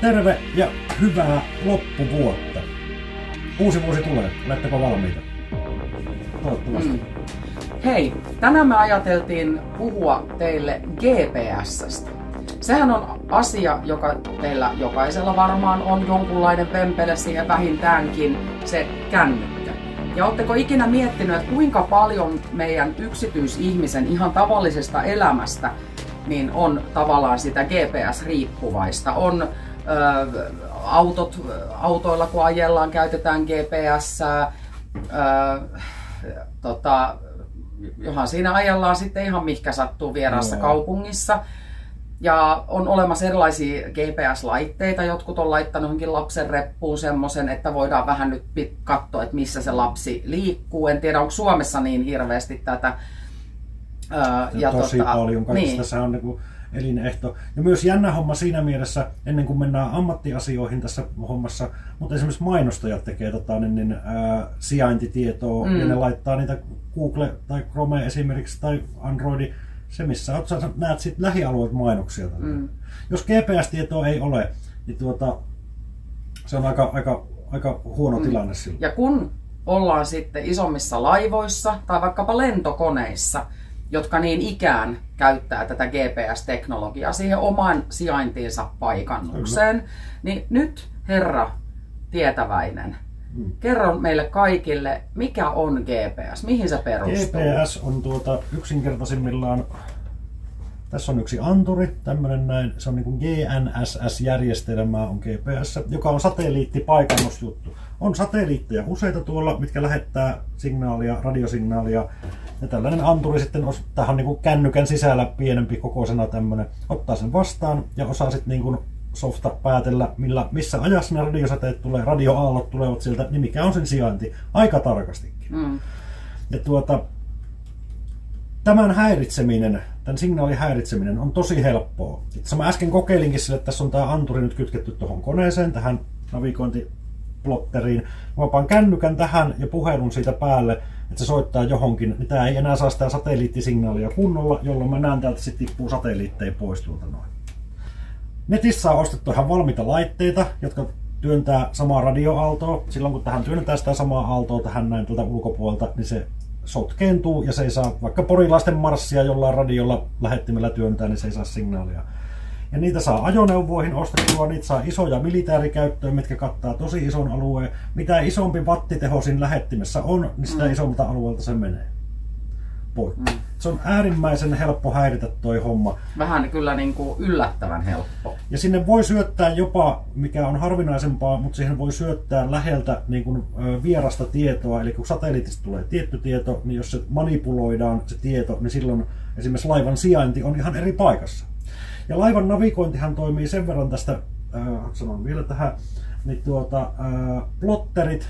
Terve ja hyvää loppuvuotta. Uusi vuosi tulee. Oletteko valmiita? Toivottavasti. Mm. Hei, tänään me ajateltiin puhua teille GPSstä. Sehän on asia, joka teillä jokaisella varmaan on jonkunlainen vempele siihen vähintäänkin se kännykkä. Ja oletteko ikinä miettinyt, että kuinka paljon meidän yksityisihmisen ihan tavallisesta elämästä niin on tavallaan sitä GPS-riippuvaista. On autot, autoilla kun ajellaan käytetään GPS, tota, johan siinä ajellaan sitten ihan mihkä sattuu vieraassa no. kaupungissa. Ja on olemassa erilaisia GPS-laitteita. Jotkut on laittanut johonkin lapsen reppuun semmoisen, että voidaan vähän nyt katsoa, että missä se lapsi liikkuu. En tiedä, onko Suomessa niin hirveästi tätä. ja tosi tota, paljon. Kaikista niin. tässä on niin kuin elinehto. Ja myös jännä homma siinä mielessä, ennen kuin mennään ammattiasioihin tässä hommassa, mutta esimerkiksi mainostajat tekee tota, niin, niin, ää, sijaintitietoa mm. ja ne laittaa niitä Google tai Chrome esimerkiksi tai Androidi, se missä oot, sä näet sit lähialueet mainoksia. Mm. Jos GPS-tietoa ei ole, niin tuota, se on aika, aika, aika huono mm. tilanne silloin. Ja kun ollaan sitten isommissa laivoissa tai vaikkapa lentokoneissa, jotka niin ikään käyttää tätä GPS-teknologiaa siihen oman sijaintiinsa paikannukseen, Kyllä. niin nyt herra tietäväinen, hmm. kerro meille kaikille, mikä on GPS, mihin se perustuu? GPS on tuota yksinkertaisimmillaan tässä on yksi anturi, tämmöinen näin, se on niin kuin GNSS-järjestelmää on GPS, joka on satelliittipaikannusjuttu. On satelliitteja useita tuolla, mitkä lähettää signaalia, radiosignaalia, ja tällainen anturi sitten, tähän niin kuin kännykän sisällä pienempi kokoisena tämmöinen, ottaa sen vastaan ja osaa sitten niin kuin softa päätellä, millä, missä ajassa ne radiosäteet tulee, radioaallot tulevat sieltä, niin mikä on sen sijainti, aika tarkastikin. Mm. Ja tuota, tämän häiritseminen, tämän signaalin häiritseminen on tosi helppoa. Itse mä äsken kokeilinkin sille, että tässä on tämä anturi nyt kytketty tuohon koneeseen, tähän navigointiplotteriin. Mä paan kännykän tähän ja puhelun siitä päälle, että se soittaa johonkin, niin tämä ei enää saa sitä satelliittisignaalia kunnolla, jolloin mä näen täältä sitten tippuu satelliitteja pois tuolta noin. Netissä on ostettu ihan valmiita laitteita, jotka työntää samaa radioaaltoa. Silloin kun tähän työnnetään sitä samaa aaltoa tähän näin tältä ulkopuolelta, niin se sotkeentuu ja se ei saa vaikka porilaisten marssia jollain radiolla lähettimellä työntää, niin se ei saa signaalia. Ja niitä saa ajoneuvoihin ostettua, niitä saa isoja militaarikäyttöön, mitkä kattaa tosi ison alueen. Mitä isompi wattiteho siinä lähettimessä on, niin sitä mm. isommalta alueelta se menee. Poikki. Mm. Se on äärimmäisen helppo häiritä toi homma. Vähän kyllä niin kuin yllättävän helppo. Ja sinne voi syöttää jopa, mikä on harvinaisempaa, mutta siihen voi syöttää läheltä niin kuin vierasta tietoa. Eli kun satelliitista tulee tietty tieto, niin jos se manipuloidaan se tieto, niin silloin esimerkiksi laivan sijainti on ihan eri paikassa. Ja laivan navigointihan toimii sen verran tästä, äh, sanon vielä tähän, niin tuota, äh, plotterit,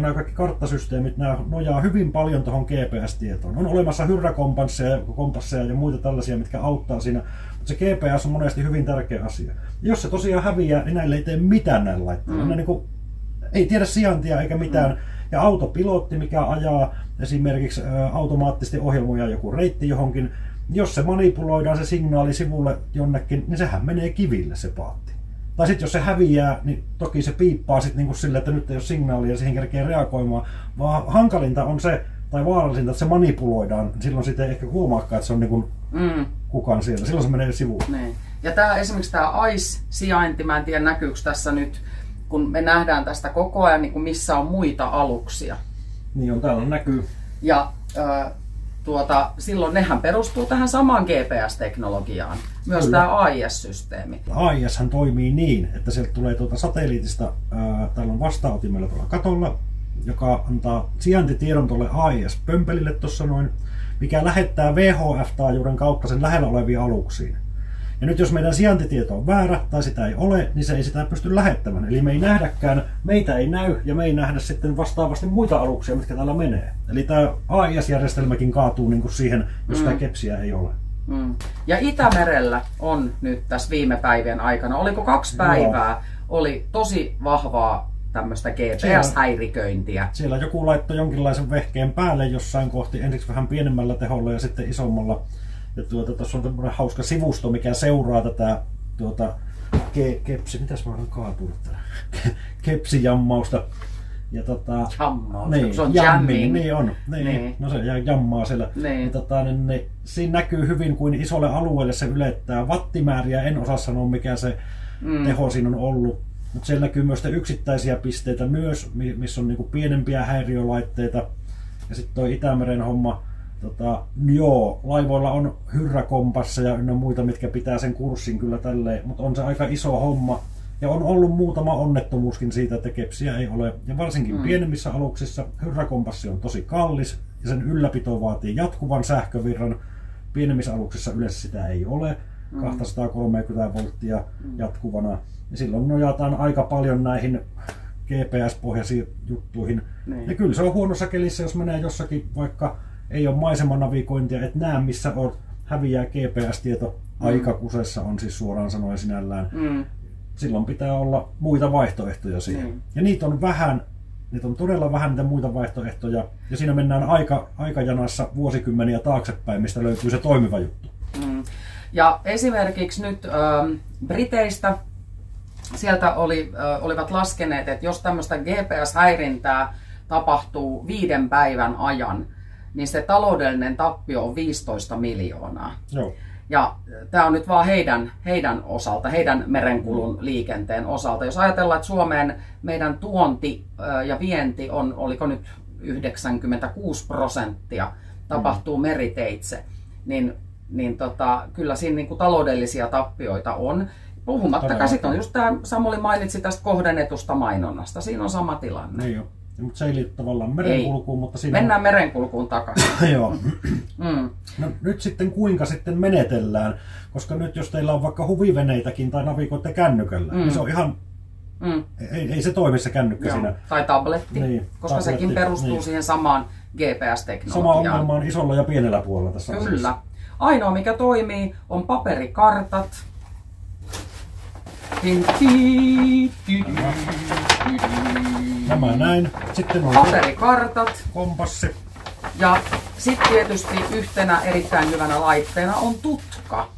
nämä kaikki karttasysteemit, nämä nojaa hyvin paljon tuohon GPS-tietoon. On olemassa hyrräkompasseja kompasseja ja muita tällaisia, mitkä auttaa siinä, mutta se GPS on monesti hyvin tärkeä asia. Jos se tosiaan häviää, niin näille ei tee mitään näillä laitteilla. Mm. Ne niin kuin, ei tiedä sijaintia eikä mitään. Mm. Ja autopilotti, mikä ajaa esimerkiksi automaattisesti ohjelmoja joku reitti johonkin, jos se manipuloidaan se signaali sivulle jonnekin, niin sehän menee kiville se paatti. Tai sitten jos se häviää, niin toki se piippaa sitten niinku sille, että nyt ei ole signaalia ja siihen kerkee reagoimaan. Vaan hankalinta on se, tai vaarallisinta, että se manipuloidaan. Silloin sitten ei ehkä huomaakaan, että se on niinku mm. kukaan siellä. Silloin se menee sivuun. Niin. Ja tämä esimerkiksi tämä ICE-sijainti, mä en tiedä näkyykö tässä nyt, kun me nähdään tästä koko ajan, niin kuin missä on muita aluksia. Niin on, täällä näkyy. Ja äh, tuota, silloin nehän perustuu tähän samaan GPS-teknologiaan, myös Kyllä. tämä AIS-systeemi. AIS toimii niin, että sieltä tulee tuota satelliitista, ää, täällä on vastaanotimella tuolla katolla, joka antaa sijaintitiedon tuolle AIS-pömpelille tuossa noin, mikä lähettää VHF-taajuuden kautta sen lähellä oleviin aluksiin. Ja nyt jos meidän sijaintitieto on väärä tai sitä ei ole, niin se ei sitä pysty lähettämään. Eli me ei nähdäkään, meitä ei näy ja me ei nähdä sitten vastaavasti muita aluksia, mitkä täällä menee. Eli tämä AIS-järjestelmäkin kaatuu niin kuin siihen, jos mm. kepsiä ei ole. Mm. Ja Itämerellä on nyt tässä viime päivien aikana, oliko kaksi päivää, no. oli tosi vahvaa tämmöistä GPS-häiriköintiä. Siellä joku laittoi jonkinlaisen vehkeen päälle jossain kohti, ensiksi vähän pienemmällä teholla ja sitten isommalla ja tuota, tuossa on tämmöinen hauska sivusto, mikä seuraa tätä tuota, ke, kepsi, mitäs mä olen kaatunut täällä? Kepsijammausta. Ja tota, Jammausta, niin, se on jamming, jamming. Niin on, niin, Niin. no se jää jammaa siellä. Niin. Ja tota, niin, niin, siinä näkyy hyvin, kuin isolle alueelle se ylettää wattimääriä. En osaa sanoa, mikä se mm. teho siinä on ollut. Mutta siellä näkyy myös yksittäisiä pisteitä myös, mi- missä on niinku pienempiä häiriölaitteita. Ja sitten tuo Itämeren homma, tota, joo, laivoilla on hyrräkompasseja ynnä muita, mitkä pitää sen kurssin kyllä tälleen, mutta on se aika iso homma. Ja on ollut muutama onnettomuuskin siitä, että kepsiä ei ole. Ja varsinkin mm. pienemmissä aluksissa hyrräkompassi on tosi kallis ja sen ylläpito vaatii jatkuvan sähkövirran. Pienemmissä aluksissa yleensä sitä ei ole. 230 volttia jatkuvana. Ja silloin nojataan aika paljon näihin GPS-pohjaisiin juttuihin. Niin. Ja kyllä se on huonossa kelissä, jos menee jossakin, vaikka ei ole maisemanavigointia, et näe missä olet, häviää GPS-tieto. Aika kusessa on siis suoraan sanoen sinällään. Mm. Silloin pitää olla muita vaihtoehtoja siihen. Niin. Ja niitä on vähän, niitä on todella vähän niitä muita vaihtoehtoja. Ja siinä mennään aika, aikajanassa vuosikymmeniä taaksepäin, mistä löytyy se toimiva juttu. Mm. Ja esimerkiksi nyt ähm, Briteistä sieltä oli, äh, olivat laskeneet, että jos tämmöistä GPS-häirintää tapahtuu viiden päivän ajan, niin se taloudellinen tappio on 15 miljoonaa. Joo. Ja tämä on nyt vaan heidän, heidän osalta, heidän merenkulun liikenteen osalta. Jos ajatellaan, että Suomeen meidän tuonti ja vienti on, oliko nyt 96 prosenttia, tapahtuu meriteitse, niin, niin tota, kyllä siinä niinku taloudellisia tappioita on. Puhumattakaan, sitten on just tämä, Samuli mainitsi tästä kohdennetusta mainonnasta, siinä on sama tilanne. Niin jo. Mutta se ei liity tavallaan merenkulkuun, mutta siinä Mennään merenkulkuun takaisin. Joo. Mm. No, nyt sitten kuinka sitten menetellään, koska nyt jos teillä on vaikka huviveneitäkin tai navigoitte kännykällä, mm. niin se on ihan, Mm. ei, ei se toimi se kännykkä Joo. siinä. Tai tabletti, Niin, koska tabletti, sekin perustuu niin. siihen samaan Sama GPS-teknologiaan. ongelma on isolla ja pienellä puolella tässä Kyllä. asiassa. Ainoa mikä toimii on paperikartat. Tin, ti. Nämä näin. Sitten on Paperikartat. kompassi. Ja sitten tietysti yhtenä erittäin hyvänä laitteena on tutka.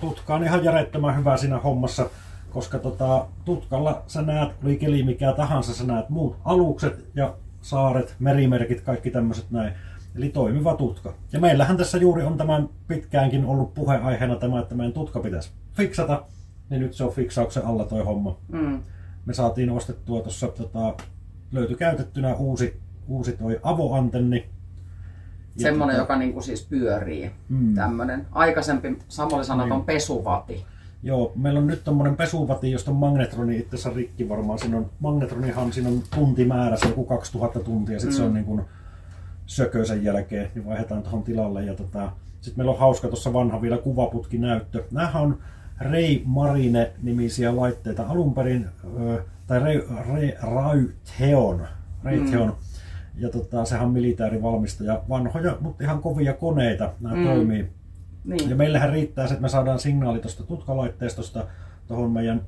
Tutka on ihan järjettömän hyvä siinä hommassa, koska tota, tutkalla sä näet, oli keli mikä tahansa, sä näet muut alukset ja saaret, merimerkit, kaikki tämmöiset näin. Eli toimiva tutka. Ja meillähän tässä juuri on tämän pitkäänkin ollut puheaiheena tämä, että meidän tutka pitäisi fiksata. Niin nyt se on fiksauksen alla toi homma. Mm. Me saatiin ostettua tuossa, tota, löytyi käytettynä uusi, uusi toi avoantenni. Semmoinen, tota- joka niinku siis pyörii. Mm. Tämmöinen. Aikaisempi Samuli sanoi, että on pesuvati. Joo, meillä on nyt tommonen pesuvati, josta on magnetroni itse asiassa rikki varmaan. Siinä on, magnetronihan siinä on tuntimäärä, se joku 2000 tuntia, sitten mm. se on niin kuin sökö sen jälkeen, niin vaihdetaan tuohon tilalle. Ja tota, sitten meillä on hauska tuossa vanha vielä kuvaputkinäyttö. Nämähän on Ray Marine nimisiä laitteita alun perin, tai Ray, Ray, Raytheon, Raytheon. Mm. Ja tota, sehän on militaarivalmistaja, vanhoja, mutta ihan kovia koneita nämä mm. toimii. Niin. Ja meillähän riittää se, että me saadaan signaali tuosta tutkalaitteistosta tuohon meidän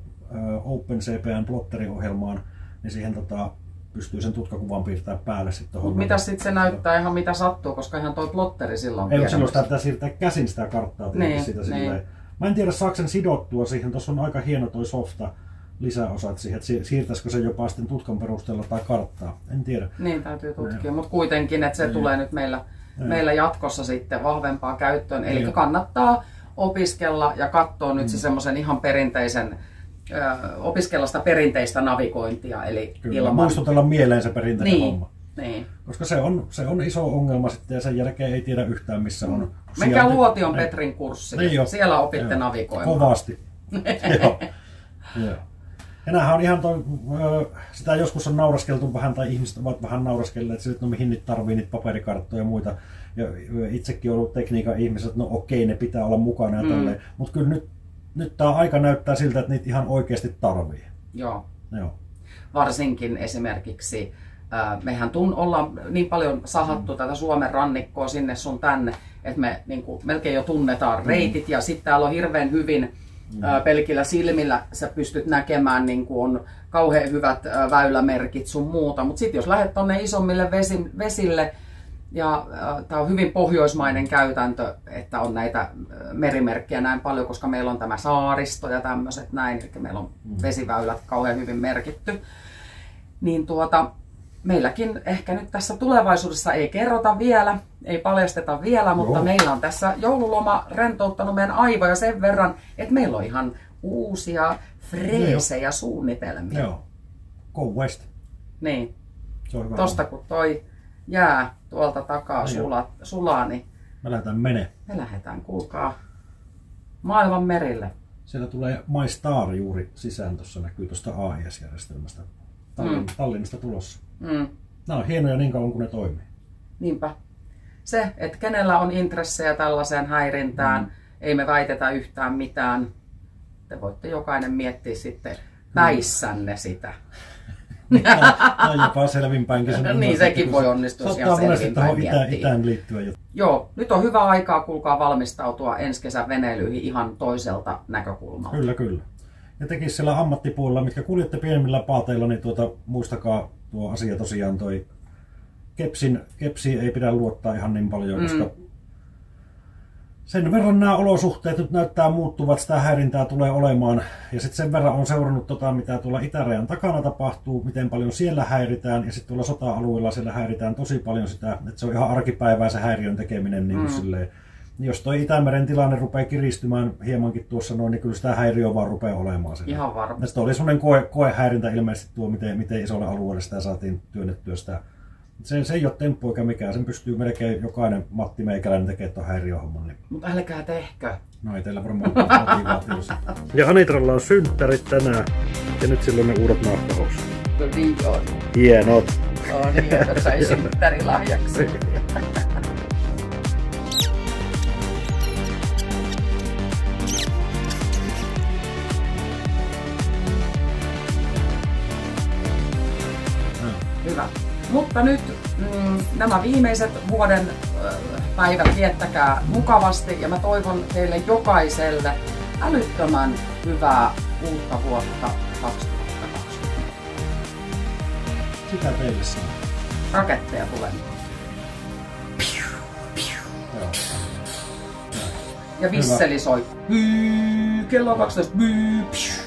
OpenCPN plotteriohjelmaan, niin siihen tota, pystyy sen tutkakuvan piirtämään päälle sitten tuohon. Mitä sitten se näyttää ihan mitä sattuu, koska ihan toi plotteri silloin Ei, silloin sitä pitää siirtää käsin sitä karttaa Niin, siitä niin. silleen. Mä en tiedä saako sen sidottua siihen, tuossa on aika hieno toi softa lisäosat siihen, että si- siirtäisikö se jopa sitten tutkan perusteella tai karttaa. En tiedä. Niin, täytyy tutkia, mutta kuitenkin, että se Niin. tulee nyt meillä, meillä jatkossa sitten vahvempaan käyttöön. Eli kannattaa opiskella ja katsoa nyt se Mm. semmoisen ihan perinteisen, ö, opiskella sitä perinteistä navigointia, eli Kyllä. ilman... Muistutella mieleen se perinteinen Niin, homma. Niin. Koska se on, se on iso ongelma sitten ja sen jälkeen ei tiedä yhtään missä on. Menkää Sijainti- Luotion Niin. Petrin kurssille. Niin jo. Siellä opitte Joo. navigoimaan. Kovasti. Joo. Joo. Ja näähän on ihan toi, sitä joskus on nauraskeltu vähän, tai ihmiset ovat vähän nauraskelleet, että no mihin nyt tarvii niitä paperikarttoja ja muita. Ja itsekin on ollut tekniikan ihmiset, että no okei, ne pitää olla mukana ja Mm. tälleen. Mutta kyllä nyt, nyt tämä aika näyttää siltä, että niitä ihan oikeasti tarvii. Joo. Joo. varsinkin esimerkiksi, mehän tun, ollaan niin paljon sahattu tätä Suomen rannikkoa sinne sun tänne, että me niin kuin, melkein jo tunnetaan reitit ja sitten täällä on hirveän hyvin ää, pelkillä silmillä sä pystyt näkemään, niin kuin on kauhean hyvät ää, väylämerkit sun muuta, mutta sitten jos lähdet tonne isommille vesi, vesille, Ja tämä on hyvin pohjoismainen käytäntö, että on näitä merimerkkejä näin paljon, koska meillä on tämä saaristo ja tämmöiset näin, eli meillä on vesiväylät kauhean hyvin merkitty. Niin tuota, meilläkin ehkä nyt tässä tulevaisuudessa ei kerrota vielä, ei paljasteta vielä, mutta Joo. meillä on tässä joululoma rentouttanut meidän aivoja sen verran, että meillä on ihan uusia freesejä suunnitelmia. Joo. Go West. Niin, Se on hyvä. tosta kun toi jää tuolta takaa Joo. sula, sulaa, niin Me lähdetään mene. me lähdetään, kuulkaa, maailman merille. Siellä tulee My Star juuri sisään, tuossa näkyy tuosta AIS-järjestelmästä. Tallin, Mm. Tallinnasta tulossa. Mm. Nämä on hienoja niin kauan kuin ne toimii. Niinpä. Se, että kenellä on intressejä tällaiseen häirintään, mm. ei me väitetä yhtään mitään. Te voitte jokainen miettiä sitten päissänne sitä. Tai jopa selvinpäinkin. sen Niin, sekin voi onnistua ihan selvinpäin tuohon itä, miettiä. itään liittyä. jo. Joo, nyt on hyvä aikaa, kuulkaa valmistautua ensi kesän veneilyihin ihan toiselta näkökulmalta. Kyllä, kyllä. Ja tekis siellä ammattipuolella, mitkä kuljette pienemmillä paateilla, niin tuota, muistakaa tuo asia tosiaan toi kepsin, kepsiin ei pidä luottaa ihan niin paljon, Mm. koska sen verran nämä olosuhteet nyt näyttää muuttuvat, sitä häirintää tulee olemaan. Ja sitten sen verran on seurannut tota, mitä tuolla itärajan takana tapahtuu, miten paljon siellä häiritään, ja sitten tuolla sota-alueella siellä häiritään tosi paljon sitä, että se on ihan arkipäivää se häiriön tekeminen niin Mm. silleen. Niin Jos toi Itämeren tilanne rupeaa kiristymään hiemankin tuossa noin, niin kyllä sitä häiriö vaan rupeaa olemaan siellä. Ihan varma. Ja sitten oli semmoinen koe, koehäirintä ilmeisesti tuo, miten, miten isolle alueelle sitä saatiin työnnettyä sitä. Se, se ei ole temppu eikä mikään, sen pystyy melkein jokainen Matti Meikäläinen tekemään tuon häiriöhomman. Niin Mutta älkää tehkö. no ei teillä varmaan ole motivaatiota. Ja Hanitralla on synttärit tänään ja nyt silloin ne uudet nahkahousut. Kyllä niin on. Hienot. On niin, että sai synttärilahjaksi. Mutta nyt mm, nämä viimeiset vuoden päivät viettäkää mukavasti ja mä toivon teille jokaiselle älyttömän hyvää uutta vuotta 2020. Sitä teille sanoo. Raketteja tulee. Joo. Ja visseli soi. Kello on 12. Hyy, piu,